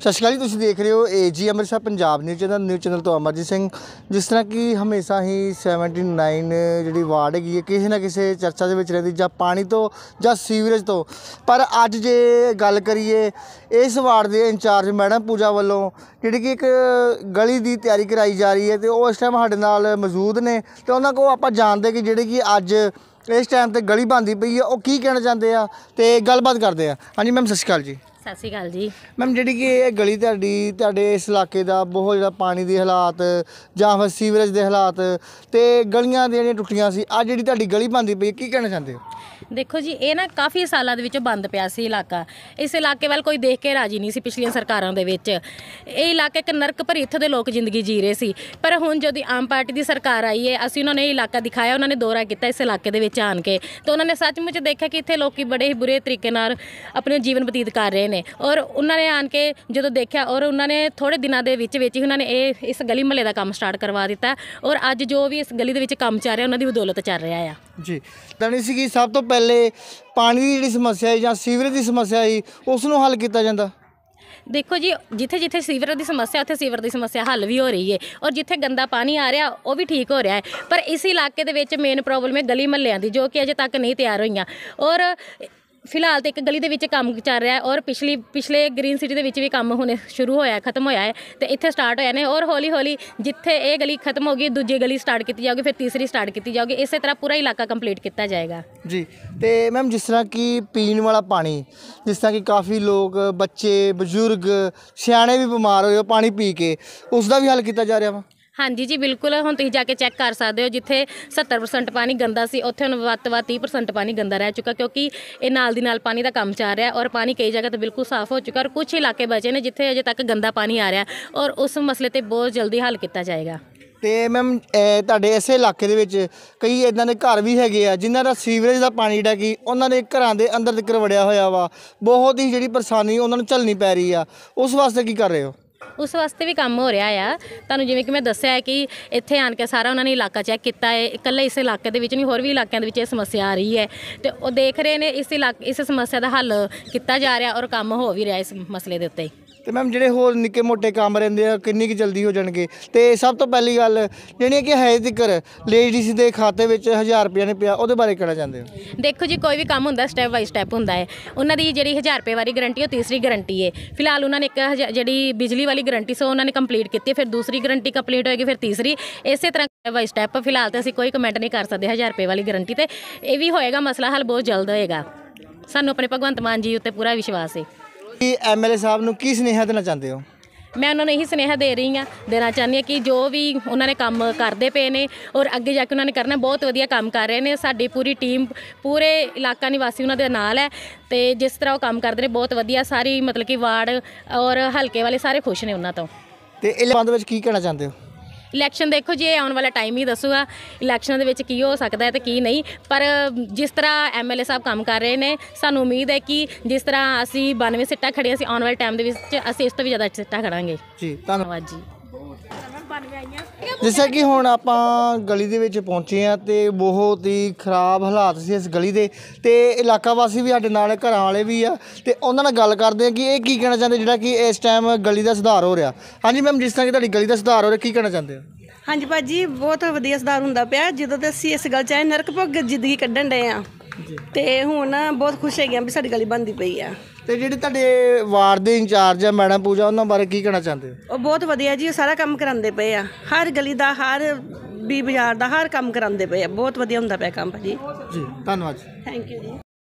ਸਤਿ ਸ਼੍ਰੀ ਅਕਾਲ ਜੀ, ਤੁਸੀਂ ਦੇਖ ਰਹੇ ਹੋ A G Amritsar Punjab news channel news channel ਤੋਂ ਅਮਰਜੀਤ ਸਿੰਘ। ਜਿਸ ਤਰ੍ਹਾਂ ਕਿ ਹਮੇਸ਼ਾ ਹੀ 79 ਜਿਹੜੀ ਵਾਰਡ ਹੈਗੀ ਹੈ, ਕਿਸੇ ਨਾ ਕਿਸੇ ਚਰਚਾ ਦੇ ਵਿੱਚ ਰਹਿੰਦੀ, ਜਾਂ ਪਾਣੀ ਤੋਂ ਜਾਂ ਸੀਵਰੇਜ ਤੋਂ। ਪਰ ਅੱਜ ਜੇ ਗੱਲ ਕਰੀਏ, ਇਸ ਵਾਰਡ ਦੇ ਇੰਚਾਰਜ ਮੈਡਮ ਪੂਜਾ ਵੱਲੋਂ, ਜਿਹੜੀ ਕਿ ਇੱਕ ਗਲੀ ਦੀ ਤਿਆਰੀ ਕਰਾਈ ਜਾ ਰਹੀ ਹੈ, ਤੇ ਉਹ ਇਸ ਟਾਈਮ ਸਾਡੇ ਨਾਲ ਮੌਜੂਦ ਨੇ। ਤੇ ਉਹਨਾਂ ਕੋਲ ਆਪਾਂ ਜਾਣਦੇ ਕਿ ਜਿਹੜੇ ਕਿ ਅੱਜ ਇਸ ਟਾਈਮ ਤੇ ਗਲੀ ਬਣਦੀ ਪਈ ਹੈ, ਉਹ ਕੀ ਕਹਿਣਾ ਚਾਹੁੰਦੇ ਆ? ਤੇ ਗੱਲਬਾਤ ਕਰਦੇ ਆ। ਹਾਂਜੀ ਮੈਮ, ਸਤਿ ਸ਼੍ਰੀ ਅਕਾਲ ਜੀ। ਸਤਿ ਸ਼੍ਰੀ ਅਕਾਲ ਜੀ। ਮੈਮ ਜਿਹੜੀ ਕਿ ਇਹ ਗਲੀ ਤੁਹਾਡੀ ਤੁਹਾਡੇ ਇਸ ਇਲਾਕੇ ਦਾ ਬਹੁਤ ਜਿਹੜਾ ਪਾਣੀ ਦੇ ਹਾਲਾਤ ਜਾਂ ਫਿਰ ਸੀਵਰੇਜ ਦੇ ਹਾਲਾਤ ਤੇ ਗਲੀਆਂ ਦੀਆਂ ਜਿਹੜੀਆਂ ਟੁੱਟੀਆਂ ਸੀ ਆ ਜਿਹੜੀ ਤੁਹਾਡੀ ਗਲੀ ਬਣਦੀ ਪਈ ਹੈ, ਕੀ ਕਹਿਣਾ ਚਾਹੁੰਦੇ ਹੋ? ਦੇਖੋ ਜੀ, ਇਹ ਨਾ ਕਾਫੀ ਸਾਲਾਂ ਦੇ ਵਿੱਚੋਂ ਬੰਦ ਪਿਆ ਸੀ ਇਲਾਕਾ। ਇਸ ਇਲਾਕੇ ਵੱਲ ਕੋਈ ਦੇਖ ਕੇ ਰਾਜੀ ਨਹੀਂ ਸੀ ਪਿਛਲੀਆਂ ਸਰਕਾਰਾਂ ਦੇ ਵਿੱਚ। ਇਹ ਇਲਾਕਾ ਇੱਕ ਨਰਕ ਭਰੀ ਇੱਥੋਂ ਦੇ ਲੋਕ ਜ਼ਿੰਦਗੀ ਜੀ ਰਹੇ ਸੀ। ਪਰ ਹੁਣ ਜਦੋਂ ਆਮ ਪਾਰਟੀ ਦੀ ਸਰਕਾਰ ਆਈ ਹੈ, ਅਸੀਂ ਉਹਨਾਂ ਨੇ ਇਹ ਇਲਾਕਾ ਦਿਖਾਇਆ, ਉਹਨਾਂ ਨੇ ਦੌਰਾ ਕੀਤਾ ਇਸ ਇਲਾਕੇ ਦੇ ਵਿੱਚ ਆਣ ਕੇ। ਤੇ ਉਹਨਾਂ ਨੇ ਸੱਚਮੁੱਚ ਦੇਖਿਆ ਕਿ ਇੱਥੇ ਲੋਕੀ ਬੜੇ ਹੀ ਬੁਰੇ ਤਰੀਕੇ ਨਾਲ ਆਪਣੇ ਜੀਵਨ ਬਤੀਤ ਕਰ ਰਹੇ ਨੇ। ਔਰ ਉਹਨਾਂ ਨੇ ਆਣ ਕੇ ਜਦੋਂ ਦੇਖਿਆ, ਔਰ ਉਹਨਾਂ ਨੇ ਥੋੜੇ ਦਿਨਾਂ ਦੇ ਵਿੱਚ ਵਿੱਚ ਹੀ ਉਹਨਾਂ ਨੇ ਇਹ ਇਸ ਗਲੀ ਮਹੱਲੇ ਦਾ ਕੰਮ ਸਟਾਰਟ ਕਰਵਾ ਦਿੱਤਾ। ਔਰ ਅੱਜ ਜੋ ਵੀ ਇਸ ਗਲੀ ਦੇ ਵਿੱਚ ਕੰਮ ਚੱਲ ਰਿਹਾ, ਉਹਨਾਂ ਦੀ ਬਦੌਲਤ ਚੱਲ ਰਿਹਾ ਆ। ਜੀ। ਤਾਂ ਕਿ ਸਭ ਤੋਂ ਪਹਿਲੇ ਪਾਣੀ ਦੀ ਜਿਹੜੀ ਸਮੱਸਿਆ ਹੈ ਜਾਂ ਸੀਵਰੇਜ ਦੀ ਸਮੱਸਿਆ ਹੈ ਉਸ ਨੂੰ ਹੱਲ ਕੀਤਾ ਜਾਂਦਾ। ਦੇਖੋ ਜੀ, ਜਿੱਥੇ ਜਿੱਥੇ ਸੀਵਰ ਦੀ ਸਮੱਸਿਆ, ਉੱਥੇ ਸੀਵਰ ਦੀ ਸਮੱਸਿਆ ਹੱਲ ਵੀ ਹੋ ਰਹੀ ਹੈ ਔਰ ਜਿੱਥੇ ਗੰਦਾ ਪਾਣੀ ਆ ਰਿਹਾ, ਉਹ ਵੀ ਠੀਕ ਹੋ ਰਿਹਾ ਹੈ ਪਰ ਇਸ ਇਲਾਕੇ ਦੇ ਵਿੱਚ ਮੇਨ ਪ੍ਰੋਬਲਮ ਹੈ ਗਲੀ ਮਹੱਲਿਆਂ ਦੀ, ਜੋ ਕਿ ਅਜੇ ਤੱਕ ਨਹੀਂ ਤਿਆਰ ਹੋਈਆਂ। ਔਰ ਫਿਲਹਾਲ ਤੇ ਇੱਕ ਗਲੀ ਦੇ ਵਿੱਚ ਕੰਮ ਚੱਲ ਰਿਹਾ ਹੈ ਔਰ ਪਿਛਲੀ, ਪਿਛਲੇ ਗ੍ਰੀਨ ਸਿਟੀ ਦੇ ਵਿੱਚ ਵੀ ਕੰਮ ਹੋਣੇ ਸ਼ੁਰੂ ਹੋਇਆ ਖਤਮ ਹੋਇਆ ਹੈ ਤੇ ਇੱਥੇ ਸਟਾਰਟ ਹੋਇਆ ਨੇ ਔਰ ਹੌਲੀ ਹੌਲੀ ਜਿੱਥੇ ਇਹ ਗਲੀ ਖਤਮ ਹੋ ਗਈ, ਦੂਜੀ ਗਲੀ ਸਟਾਰਟ ਕੀਤੀ ਜਾਊਗੀ, ਫਿਰ ਤੀਸਰੀ ਸਟਾਰਟ ਕੀਤੀ ਜਾਊਗੀ, ਇਸੇ ਤਰ੍ਹਾਂ ਪੂਰਾ ਇਲਾਕਾ ਕੰਪਲੀਟ ਕੀਤਾ ਜਾਏਗਾ। ਜੀ, ਤੇ ਮੈਮ ਜਿਸ ਤਰ੍ਹਾਂ ਕਿ ਪੀਣ ਵਾਲਾ ਪਾਣੀ, ਜਿਸ ਤਰ੍ਹਾਂ ਕਿ ਕਾਫੀ ਲੋਕ, ਬੱਚੇ, ਬਜ਼ੁਰਗ, ਸਿਆਣੇ ਵੀ ਬਿਮਾਰ ਹੋਏ ਹੋ ਪਾਣੀ ਪੀ ਕੇ ਉਸ ਦਾ ਵੀ ਹੱਲ ਕੀਤਾ ਜਾ ਰਿਹਾ ਵਾ? ਹਾਂਜੀ ਜੀ, ਬਿਲਕੁਲ। ਹੁਣ ਤੁਸੀਂ ਜਾ ਕੇ ਚੈੱਕ ਕਰ ਸਕਦੇ ਹੋ, ਜਿੱਥੇ 70% ਪਾਣੀ ਗੰਦਾ ਸੀ, ਉੱਥੇ ਹੁਣ ਵੱਧ ਤੋਂ ਵੱਧ 30% ਪਾਣੀ ਗੰਦਾ ਰਹਿ ਚੁੱਕਾ, ਕਿਉਂਕਿ ਇਹ ਨਾਲ ਦੀ ਨਾਲ ਪਾਣੀ ਦਾ ਕੰਮ ਚੱਲ ਰਿਹਾ ਔਰ ਪਾਣੀ ਕਈ ਜਗ੍ਹਾ ਤੇ ਬਿਲਕੁਲ ਸਾਫ਼ ਹੋ ਚੁੱਕਾ ਔਰ ਕੁਝ ਇਲਾਕੇ ਬਚੇ ਨੇ ਜਿੱਥੇ ਅਜੇ ਤੱਕ ਗੰਦਾ ਪਾਣੀ ਆ ਰਿਹਾ ਔਰ ਉਸ ਮਸਲੇ ਤੇ ਬਹੁਤ ਜਲਦੀ ਹੱਲ ਕੀਤਾ ਜਾਏਗਾ। ਤੇ ਮੈਮ ਤੁਹਾਡੇ ਇਸੇ ਇਲਾਕੇ ਦੇ ਵਿੱਚ ਕਈ ਇਦਾਂ ਦੇ ਘਰ ਵੀ ਹੈਗੇ ਆ, ਜਿਨ੍ਹਾਂ ਦਾ ਸੀਵਰੇਜ ਦਾ ਪਾਣੀ ਜਿਹੜਾ ਕਿ ਉਹਨਾਂ ਦੇ ਘਰਾਂ ਦੇ ਅੰਦਰ ਤੱਕ ਵੜਿਆ ਹੋਇਆ ਵਾ, ਬਹੁਤ ਹੀ ਜਿਹੜੀ ਪਰੇਸ਼ਾਨੀ ਉਹਨਾਂ ਨੂੰ ਝੱਲਣੀ ਪੈ ਰਹੀ ਆ, ਉਸ ਵਾਸਤੇ ਕੀ ਕਰ ਰਹੇ ਹੋ? ਉਸ ਵਾਸਤੇ ਵੀ ਕੰਮ ਹੋ ਰਿਹਾ ਆ। ਤੁਹਾਨੂੰ ਜਿਵੇਂ ਕਿ ਮੈਂ ਦੱਸਿਆ ਹੈ ਕਿ ਇੱਥੇ ਆਣ ਕੇ ਸਾਰਾ ਉਹਨਾਂ ਨੇ ਇਲਾਕਾ ਚੈੱਕ ਕੀਤਾ ਹੈ। ਇਕੱਲੇ ਇਸ ਇਲਾਕੇ ਦੇ ਵਿੱਚ ਨਹੀਂ, ਹੋਰ ਵੀ ਇਲਾਕਿਆਂ ਦੇ ਵਿੱਚ ਇਹ ਸਮੱਸਿਆ ਆ ਰਹੀ ਹੈ। ਤੇ ਉਹ ਦੇਖ ਰਹੇ ਨੇ ਇਸ ਇਲਾਕੇ, ਇਸ ਸਮੱਸਿਆ ਦਾ ਹੱਲ ਕੀਤਾ ਜਾ ਰਿਹਾ ਔਰ ਕੰਮ ਹੋ ਵੀ ਰਿਹਾ ਇਸ ਮਸਲੇ ਦੇ ਉੱਤੇ। ਤੇ ਮੈਮ ਜਿਹੜੇ ਹੋਰ ਨਿੱਕੇ ਮੋਟੇ ਕੰਮ ਰਹਿੰਦੇ ਆ, ਕਿੰਨੀ ਕੁ ਜਲਦੀ ਹੋ ਜਾਣਗੇ? ਤੇ ਸਭ ਤੋਂ ਪਹਿਲੀ ਗੱਲ ਜਿਹੜੀ ਹੈ ਕਿ ਹੈ ਜ਼ਿਕਰ ਲੇਡੀਜ਼ ਦੇ ਖਾਤੇ ਵਿੱਚ 1000 ਰੁਪਏ ਨੇ ਪਿਆ, ਉਹਦੇ ਬਾਰੇ ਕਹਿਣਾ ਚਾਹੁੰਦੇ ਹੋ? ਦੇਖੋ ਜੀ, ਕੋਈ ਵੀ ਕੰਮ ਹੁੰਦਾ ਸਟੈਪ ਬਾਈ ਸਟੈਪ ਹੁੰਦਾ ਹੈ। ਉਹਨਾਂ ਦੀ ਜਿਹੜੀ 1000 ਰੁਪਏ ਵਾਲੀ ਗਰੰਟੀ ਉਹ ਤੀਸਰੀ ਗਰੰਟੀ ਹੈ ਫਿਲਹਾਲ ਉਹਨਾਂ ਨੇ ਇੱਕ ਹਜ਼ਾਰ- ਜਿਹੜੀ ਬਿਜਲੀ ਵਾਲੀ ਗਰੰਟੀ ਸੋ ਉਹਨਾਂ ਨੇ ਕੰਪਲੀਟ ਕੀਤੀ ਫਿਰ ਦੂਸਰੀ ਗਰੰਟੀ ਕੰਪਲੀਟ ਹੋਏਗੀ, ਫਿਰ ਤੀਸਰੀ। ਇਸੇ ਤਰ੍ਹਾਂ ਸਟੈਪ ਬਾਈ ਸਟੈਪ ਫਿਲਹਾਲ ਤਾਂ ਅਸੀਂ ਕੋਈ ਕਮੈਂਟ ਨਹੀਂ ਕਰ ਸਕਦੇ 1000 ਰੁਪਏ ਵਾਲੀ ਗਰੰਟੀ ਤੇ। ਇਹ ਵੀ ਹੋਏਗਾ, ਮਸਲਾ ਹੱਲ ਬਹੁਤ ਜਲਦ ਹੋਏਗਾ। ਸਾਨੂੰ ਆਪਣੇ ਭਗਵੰਤ ਮਾਨ ਜੀ ਉੱਤੇ ਪੂਰਾ ਵਿਸ਼ਵਾਸ ਹੈ ਕਿ ਐਮਐਲਏ ਸਾਹਿਬ ਨੂੰ ਕੀ ਸੁਨੇਹਾ ਦੇਣਾ ਚਾਹੁੰਦੇ ਹੋ? ਮੈਂ ਉਹਨਾਂ ਨੂੰ ਇਹੀ ਸੁਨੇਹਾ ਦੇ ਰਹੀ ਹਾਂ ਦੇਣਾ ਚਾਹੁੰਦੀ ਹਾਂ ਕਿ ਜੋ ਵੀ ਉਹਨਾਂ ਨੇ ਕੰਮ ਕਰਦੇ ਪਏ ਨੇ ਔਰ ਅੱਗੇ ਜਾ ਕੇ ਉਹਨਾਂ ਨੇ ਕਰਨਾ ਬਹੁਤ ਵਧੀਆ ਕੰਮ ਕਰ ਰਹੇ ਨੇ। ਸਾਡੀ ਪੂਰੀ ਟੀਮ ਪੂਰੇ ਇਲਾਕਾ ਨਿਵਾਸੀ ਉਹਨਾਂ ਦੇ ਨਾਲ ਹੈ ਤੇ ਜਿਸ ਤਰ੍ਹਾਂ ਉਹ ਕੰਮ ਕਰਦੇ ਨੇ ਬਹੁਤ ਵਧੀਆ। ਸਾਰੀ ਮਤਲਬ ਕਿ ਵਾਰਡ ਔਰ ਹਲਕੇ ਵਾਲੇ ਸਾਰੇ ਖੁਸ਼ ਨੇ ਉਹਨਾਂ ਤੋਂ। ਤੇ ਇਹ ਬੰਦ ਵਿੱਚ ਕੀ ਕਹਿਣਾ ਚਾਹੁੰਦੇ ਹੋ? ਇਲੈਕਸ਼ਨ ਦੇਖੋ ਜੀ ਇਹ ਆਉਣ ਵਾਲਾ ਟਾਈਮ ਹੀ ਦੱਸੂਗਾ ਇਲੈਕਸ਼ਨ ਦੇ ਵਿੱਚ ਕੀ ਹੋ ਸਕਦਾ ਹੈ ਤੇ ਕੀ ਨਹੀਂ। ਪਰ ਜਿਸ ਤਰ੍ਹਾਂ ਐਮਐਲਏ ਸਾਹਿਬ ਕੰਮ ਕਰ ਰਹੇ ਨੇ ਸਾਨੂੰ ਉਮੀਦ ਹੈ ਕਿ ਜਿਸ ਤਰ੍ਹਾਂ ਅਸੀਂ 92 ਸੀਟਾਂ ਖੜੀਆਂ ਸੀ ਆਉਣ ਵਾਲੇ ਟਾਈਮ ਦੇ ਵਿੱਚ ਅਸੀਂ ਇਸ ਤੋਂ ਵੀ ਜ਼ਿਆਦਾ ਸੀਟਾਂ ਖੜਾਂਗੇ ਜੀ ਧੰਨਵਾਦ। ਜਿਵੇਂ ਕਿ ਹੁਣ ਆਪਾਂ ਗਲੀ ਦੇ ਵਿੱਚ ਪਹੁੰਚੇ ਆ ਤੇ ਬਹੁਤ ਹੀ ਖਰਾਬ ਹਾਲਾਤ ਸੀ ਇਸ ਗਲੀ ਦੇ ਤੇ ਇਲਾਕਾ ਵਾਸੀ ਵੀ ਸਾਡੇ ਨਾਲ ਘਰਾਂ ਵਾਲੇ ਵੀ ਆ ਤੇ ਉਹਨਾਂ ਨਾਲ ਗੱਲ ਕਰਦੇ ਆ ਕਿ ਇਹ ਕੀ ਕਹਿਣਾ ਚਾਹੁੰਦੇ ਜਿਹੜਾ ਕਿ ਇਸ ਟਾਈਮ ਗਲੀ ਦਾ ਸੁਧਾਰ ਹੋ ਰਿਹਾ। ਹਾਂਜੀ ਮੈਮ ਜਿਸ ਤਰ੍ਹਾਂ ਕਿ ਤੁਹਾਡੀ ਗਲੀ ਦਾ ਸੁਧਾਰ ਹੋ ਰਿਹਾ ਕੀ ਕਹਿਣਾ ਚਾਹੁੰਦੇ ਹੋ? ਹਾਂਜੀ ਭਾਜੀ ਬਹੁਤ ਵਧੀਆ ਸੁਧਾਰ ਹੁੰਦਾ ਪਿਆ। ਜਦੋਂ ਤੇ ਅਸੀਂ ਇਸ ਗੱਲ ਚ ਆਏ ਨਰਕ ਭੋਗ ਜ਼ਿੰਦਗੀ ਕੱਢਣ ਡਏ ਆ ਤੇ ਹੁਣ ਬਹੁਤ ਖੁਸ਼ ਹੈਗੇ ਆ ਵੀ ਸਾਡੀ ਗਲੀ ਬੰਦੀ ਪਈ ਆ। ਤੇ ਜਿਹੜੇ ਤੁਹਾਡੇ ਵਾਰਡ ਦੇ ਇੰਚਾਰਜ ਆ ਮੈਡਮ ਪੂਜਾ ਉਹਨਾਂ ਬਾਰੇ ਕੀ ਕਹਿਣਾ ਚਾਹੁੰਦੇ ਹੋ? ਉਹ ਬਹੁਤ ਵਧੀਆ ਜੀ ਉਹ ਸਾਰਾ ਕੰਮ ਕਰਾਉਂਦੇ ਪਏ ਆ। ਹਰ ਗਲੀ ਦਾ ਹਰ ਵੀ ਬਾਜ਼ਾਰ ਦਾ ਹਰ ਕੰਮ ਕਰਾਉਂਦੇ ਪਏ ਆ। ਬਹੁਤ ਵਧੀਆ ਹੁੰਦਾ ਪਿਆ ਕੰਮ ਭਾਜੀ। ਜੀ ਧੰਨਵਾਦ ਜੀ। ਥੈਂਕ ਯੂ ਜੀ।